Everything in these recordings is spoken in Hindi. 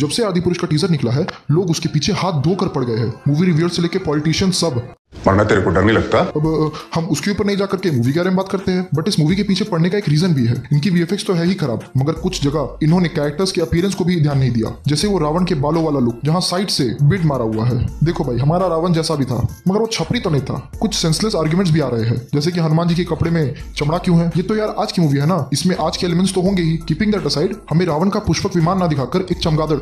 जब से आदि पुरुष का टीजर निकला है, लोग उसके पीछे हाथ धोकर पड़ गए हैं। मूवी रिव्यूअर से लेकर पॉलिटिशियन सब। वरना तेरे को डर नहीं लगता? अब हम उसके ऊपर नहीं जाकर के मूवी के बारे में बात करते हैं। बट इस मूवी के पीछे पढ़ने का एक रीजन भी है। इनकी वीएफएक्स तो है ही खराब, मगर कुछ जगह इन्होंने कैरेक्टर्स के अपीयरेंस को भी ध्यान नहीं दिया। जैसे वो रावण के बालों वाला लुक जहाँ साइड से बिड मारा हुआ है। देखो भाई, हमारा रावण जैसा भी था, मगर वो छपरी तो नहीं था। कुछ सेंसलेस आर्ग्यूमेंट्स भी आ रहे हैं। जैसे की हनुमान जी के कपड़े में चमड़ा क्यों है? ये तो यार आज की मूवी है ना। इसमें आज के एलिमेंट्स तो होंगे ही। कीपिंग दैट असाइड हमें रावण का पुष्पक विमान ना दिखाकर एक चमगादड़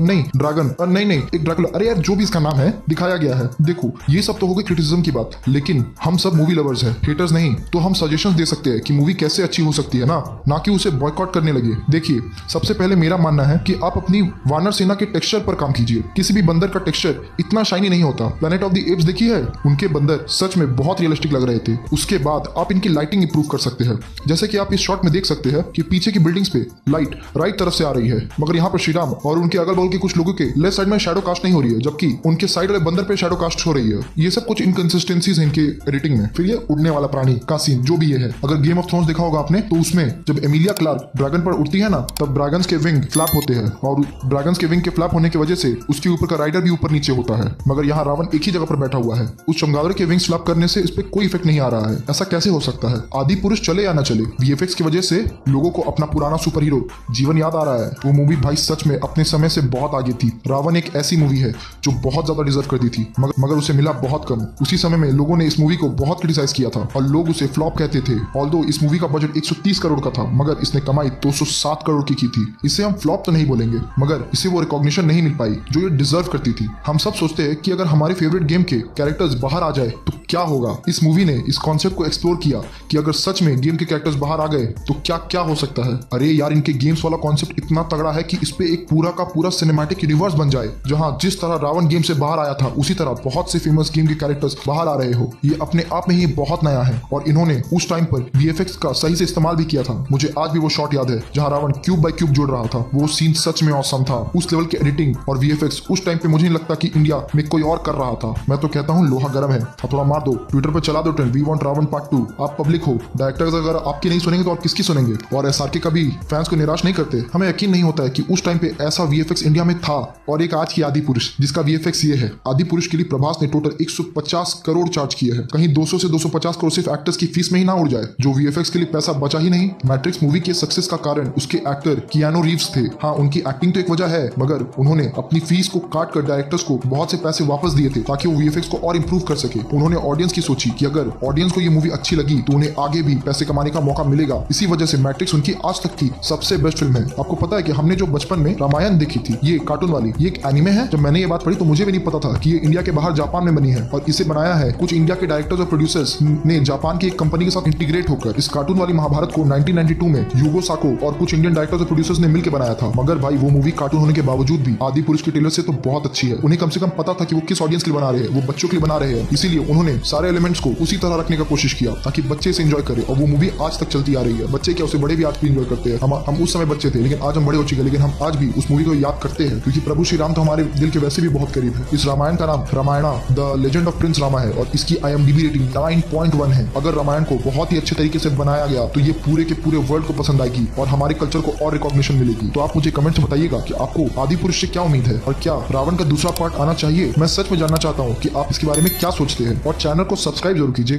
नहीं ड्रैगन नहीं नहीं, एक ड्रैकुला अरे यार, जो भी इसका नाम है, दिखाया गया है। देखो, ये सब तो हो गई क्रिटिसिज्म की बात। लेकिन हम सब मूवी लवर्स हैं हेटर्स नहीं। तो हम सजेशंस दे सकते हैं कि मूवी कैसे अच्छी हो सकती है ना? ना कि उसे बॉयकॉट करने लगे। देखिए, सबसे पहले मेरा मानना है कि आप अपनी वानर सेना के टेक्सचर पर काम कीजिए। किसी भी बंदर का टेक्सचर इतना शाइनी नहीं होता। प्लेनेट ऑफ़ द एप्स देखी है? उनके बंदर सच में बहुत रियलिस्टिक लग रहे थे। उसके बाद आप इनकी लाइटिंग इंप्रूव कर सकते हैं। जैसे कि आप इस शॉट में देख सकते हैं कि पीछे की बिल्डिंग्स पे लाइट राइट तरफ़ से आ रही है। मगर यहाँ पर श्रीराम और उनके अगल बगल के कुछ लोगों के लेफ़्ट साइड में शैडो कास्ट नहीं हो रही है, जबकि उनके साइड वाले बंदर पे शैडो कास्ट हो रही है। ये सब कुछ इनकन्सिस्टेंसीज हैं इनके एडिटिंग में। फिर ये उड़ने वाला प्राणी का सीन जो भी ये है। अगर गेम ऑफ़ थ्रोन्स देखा होगा आपने तो उसमें जब एमिलिया क्लार्क ड्रैगन पर उड़ती है ना, तब ड्रैगन के विंग फ्लैप होते हैं। और ड्रैगन के विंग के फ्लैप होने की वजह से उसके ऊपर का राइडर भी ऊपर नीचे होता है। मगर यहाँ रावण एक ही जगह पर बैठा हुआ है। उस चमगादड़ के विंग्स फ्लैप करने से इस पर कोई इफ़ेक्ट नहीं आ रहा है। ऐसा कैसे हो सकता है? आदि पुरुष चले या ना चले वीएफएक्स की वजह से लोगों को अपना पुराना सुपर हीरो जीवन याद आ रहा है। वो मूवी भाई सच में अपने समय से बहुत आगे थी। रावण एक ऐसी मूवी है, जो बहुत ज़्यादा डिजर्व करती थी। मगर मगर उसे मिला बहुत कम। उसी समय में लोगों ने इस मूवी को बहुत क्रिटिसाइज किया था और लोग उसे फ्लॉप कहते थे। ऑल इस मूवी का बजट 130 करोड़ का था, मगर इसने कमाई 207 करोड़ की की थी। इसे हम फ्लॉप तो नहीं बोलेंगे, मगर इसे वो रिकॉग्निशन नहीं मिल पाई, जो ये डिजर्व करती थी। हम सब सोचते हैं कि अगर हमारे फेवरेट गेम के कैरेक्टर्स बाहर आ जाए तो क्या होगा? इस मूवी ने इस कॉन्सेप्ट को एक्सप्लोर किया कि अगर सच में गेम के कैरेक्टर्स बाहर आ गए तो क्या क्या हो सकता है? अरे यार, इनके गेम्स वाला कॉन्सेप्ट इतना तगड़ा है कि इस पे एक पूरा का पूरा सिनेमैटिक यूनिवर्स बन जाए, जहाँ जिस तरह रावण गेम से बाहर आया था, उसी तरह बहुत से फ़ेमस गेम के कैरेक्टर्स बाहर आ रहे हो। ये अपने आप में ही बहुत नया है, और इन्होंने उस टाइम पर वीएफएक्स का सही से इस्तेमाल भी किया था। मुझे आज भी वो शॉट याद है, जहाँ रावण क्यूब बाई क्यूब जोड़ रहा था। वो सीन सच में औसम था। उस लेवल की एडिटिंग और वीएफएक्स उस टाइम पे मुझे नहीं लगता कि इंडिया में कोई और कर रहा था। मैं तो कहता हूँ, लोहा गर्म है। थोड़ा मार दो। ट्विटर पर चला दो trend. We want Ravan part two आप पब्लिक हो। डायरेक्टर्स अगर आपकी नहीं सुनेंगे तो आप किसकी सुनेंगे? और एस कभी फैंस को निराश नहीं करते। हमें यकीन नहीं होता है कि उस टाइम पे ऐसा वीएफएक्स इंडिया में था और एक आज की आदि पुरुष, जिसका वीएफएक्स ये है। आदि पुरुष के लिए प्रभास ने टोटल 150 करोड़ चार्ज किए हैं। कहीं 200 से 250 करोड़ सिर्फ़ एक्टर्स की फ़ीस में ही ना उड़ जाए। जो वीएफएक्स के लिए पैसा बचा ही नहीं मैट्रिक्स मूवी के सक्सेस का कारण उसके एक्टर कियानो रीव्स थे। हाँ उनकी एक्टिंग तो एक वजह है, मगर उन्होंने अपनी फ़ीस को काट कर डायरेक्टर्स को बहुत से पैसे वापस दिए थे, ताकि वो वीएफएक्स को और इंप्रूव कर सके। उन्होंने ऑडियंस की सोची कि अगर ऑडियंस को ये मूवी अच्छी लगी तो उन्हें आगे भी पैसे कमाने का मौका मिलेगा। इसी वजह से मैट्रिक्स उनकी आज तक की सबसे बेस्ट फ़िल्म है। आपको पता है कि हमने जो बचपन में रामायण देखी थी, ये कार्टून वाली, ये एक एनिमे है। जब मैंने ये बात पढ़ी तो मुझे भी नहीं पता था कि ये इंडिया के बाहर जापान में बनी है। और इसे बनाया है कुछ इंडिया के डायरेक्टर्स और प्रोड्यूसर्स ने जापान की एक कंपनी के साथ इंटीग्रेट होकर इस कार्टून वाली महाभारत को 1992 में यूगो साको और कुछ इंडियन डायरेक्टर्स और प्रोड्यूसर्स ने मिलकर बनाया था। मगर भाई, वो मूवी कार्टून होने के बावजूद भी आदि पुरुष के टेलर से तो बहुत अच्छी है। उन्हें कम से कम पता था कि वो किस ऑडियंस के लिए बना रहे हैं, वो बच्चों के लिए बना रहे हैं। इसीलिए उन्होंने सारे एलिमेंट्स को उसी तरह रखने का कोशिश किया ताकि बच्चे से एंजॉय करें। और वो मूवी आज तक चलती आ रही है। बच्चे क्या उसे बड़े भी आज भी एंजॉय करते हैं? हम हम उस समय बच्चे थे, लेकिन आज हम बड़े हो चुके लेकिन हम आज भी उस मूवी को याद करते हैं, क्योंकि प्रभु श्री राम तो हमारे दिल के वैसे भी बहुत करीब है। इस रामायण का नाम Ramayana the legend of prince Rama है, और इसकी आई रेटिंग 9.1 है। अगर रामायण को बहुत ही अच्छे तरीके से बनाया गया तो ये पूरे के पूरे वर्ल्ड को पसंद आएगी, और हमारे कल्चर को और रिकॉग्निशन मिलेगी। तो आप मुझे कमेंट्स बताइएगा कि आपको आदि पुरुष से क्या उम्मीद है, और क्या रावण का दूसरा पार्ट आना चाहिए? मैं सच में जानना चाहता हूँ कि आप इसके बारे में क्या सोचते हैं, और चैनल को सब्सक्राइब ज़रूर कीजिएगा।